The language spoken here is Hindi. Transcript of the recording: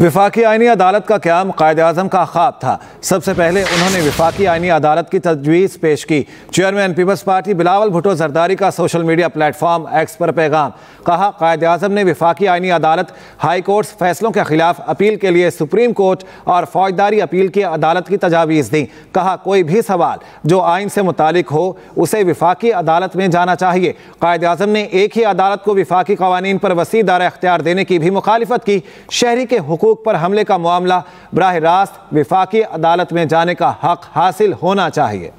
विफाकी आइनी अदालत का क्याम कायद अजम का ख्वाब था। सबसे पहले उन्होंने विफाकी आइनी अदालत की तजवीज़ पेश की। Chairman Peoples Party Bilawal Bhutto Zardari का सोशल मीडिया प्लेटफॉर्म एक्स पर पैगाम। कहा कायद अजम ने विफाकी आइनी अदालत हाई कोर्ट फैसलों के खिलाफ अपील के लिए सुप्रीम कोर्ट और फौजदारी अपील की अदालत की तजावीज़ दी। कहा, कोई भी सवाल जो आइन से मुतालिक हो, उसे विफाकी अदालत में जाना चाहिए। कायद अजम ने एक ही अदालत को विफाकी कवानीन पर वसी दारा अख्तियार देने की भी मुखालफत की। शहरी के हुकूक हकूक पर हमले का मामला, बरह रास्त विफाकी अदालत में जाने का हक हासिल होना चाहिए।